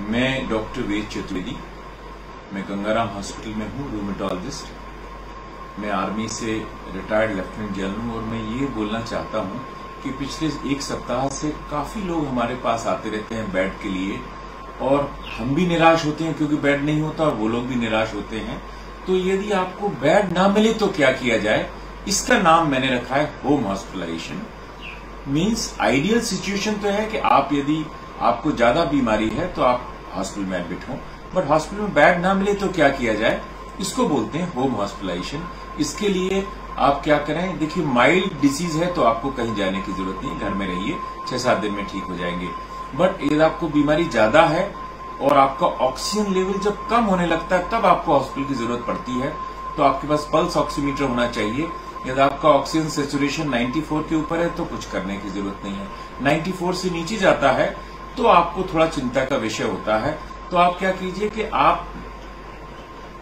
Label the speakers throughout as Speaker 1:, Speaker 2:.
Speaker 1: मैं डॉक्टर वेद चतुर्वेदी, मैं गंगाराम हॉस्पिटल में हूँ रूमेटोलॉजिस्ट मैं आर्मी से रिटायर्ड लेफ्टिनेंट जनरल हूँ और मैं ये बोलना चाहता हूँ कि पिछले एक सप्ताह से काफ़ी लोग हमारे पास आते रहते हैं बेड के लिए और हम भी निराश होते हैं क्योंकि बेड नहीं होता और वो लोग भी निराश होते हैं। तो यदि आपको बेड ना मिले तो क्या किया जाए? इसका नाम मैंने रखा है home hospitalization means ideal situation तो है कि आप यदि आपको ज़्यादा बीमारी है तो आप हॉस्पिटल में एडमिट हो। बट हॉस्पिटल में बेड ना मिले तो क्या किया जाए? इसको बोलते हैं होम हॉस्पिटलाइजेशन इसके लिए आप क्या करें? देखिए माइल्ड डिसीज है तो आपको कहीं जाने की ज़रूरत नहीं। घर में रहिए छह सात दिन में ठीक हो जाएँगे। बट यदि आपको बीमारी ज़्यादा है और आपका ऑक्सीजन लेवल जब कम होने लगता है, तब आपको हॉस्पिटल की ज़रूरत पड़ती है। तो आपके पास पल्स ऑक्सीमीटर होना चाहिए। यदि आपका ऑक्सीजन सेचुरेशन 94 के ऊपर है तो कुछ करने की ज़रूरत नहीं है। 94 से नीचे जाता है तो आपको थोड़ा चिंता का विषय होता है तो आप क्या कीजिए कि आप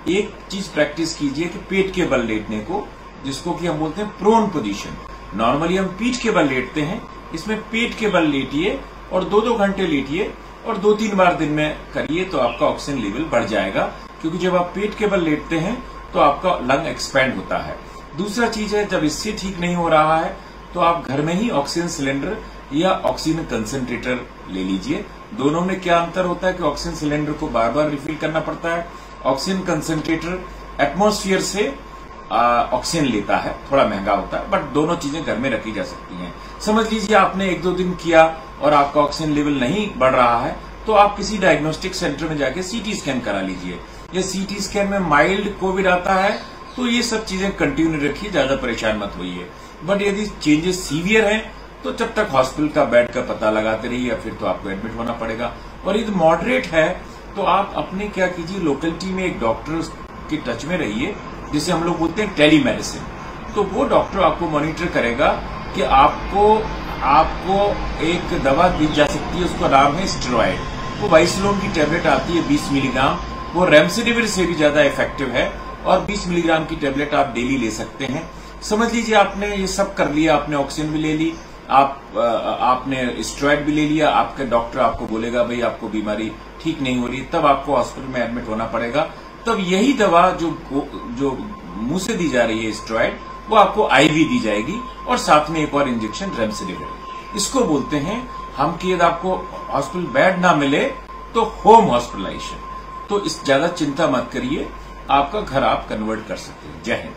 Speaker 1: एक चीज़ प्रैक्टिस कीजिए कि पेट के बल लेटने को, जिसको कि हम बोलते हैं प्रोन पोजीशन नॉर्मली हम पीठ के बल लेटते हैं, इसमें पेट के बल लेटिए और दो दो घंटे लेटिए और दो तीन बार दिन में करिए तो आपका ऑक्सीजन लेवल बढ़ जाएगा, क्योंकि जब आप पेट के बल लेटते हैं तो आपका लंग एक्सपैंड होता है। दूसरा चीज़ है, जब इससे ठीक नहीं हो रहा है तो आप घर में ही ऑक्सीजन सिलेंडर या ऑक्सीजन कंसेंट्रेटर ले लीजिए। दोनों में क्या अंतर होता है कि ऑक्सीजन सिलेंडर को बार बार रिफिल करना पड़ता है? ऑक्सीजन कंसेंट्रेटर एटमोस्फियर से ऑक्सीजन लेता है। थोड़ा महँगा होता है बट दोनों चीज़ें घर में रखी जा सकती हैं। समझ लीजिए आपने एक दो दिन किया और आपका ऑक्सीजन लेवल नहीं बढ़ रहा है तो आप किसी डायग्नोस्टिक सेंटर में जाके सीटी स्कैन करा लीजिए। या सीटी स्कैन में माइल्ड कोविड आता है तो ये सब चीज़ें कंटिन्यू रखिए, ज़्यादा परेशान मत होइए। बट यदि चेंजेस सीवियर हैं तो जब तक हॉस्पिटल का बेड का पता लगाते रहिए, या फिर तो आपको एडमिट होना पड़ेगा। और यदि मॉडरेट है तो आप अपने, क्या कीजिए लोकेलिटी में एक डॉक्टर के टच में रहिए, जिसे हम लोग बोलते हैं टेली मेडिसिन तो वो डॉक्टर आपको मॉनिटर करेगा कि आपको आपको एक दवा दी जा सकती है, उसका नाम है स्टेरॉयड वो वाइसलोन की टेबलेट आती है 20 मिलीग्राम वो रेमसिडिविर से भी ज़्यादा इफ़ेक्टिव है, और 20 मिलीग्राम की टेबलेट आप डेली ले सकते हैं। समझ लीजिए आपने ये सब कर लिया, आपने ऑक्सीजन भी ले ली, आप आपने स्ट्रॉइड भी ले लिया, आपके डॉक्टर आपको बोलेगा, भाई, आपको बीमारी ठीक नहीं हो रही। तब आपको हॉस्पिटल में एडमिट होना पड़ेगा। तब यही दवा जो जो मुँह से दी जा रही है स्ट्रॉइड वो आपको आईवी दी जाएगी और साथ में एक और इंजेक्शन रेमसिडिविर इसको बोलते हैं, हम कि यदि आपको हॉस्पिटल बेड ना मिले तो होम हॉस्पिटलाइजेशन तो इस ज़्यादा चिंता मत करिए, आपका घर आप कन्वर्ट कर सकते हैं। जय हिंद।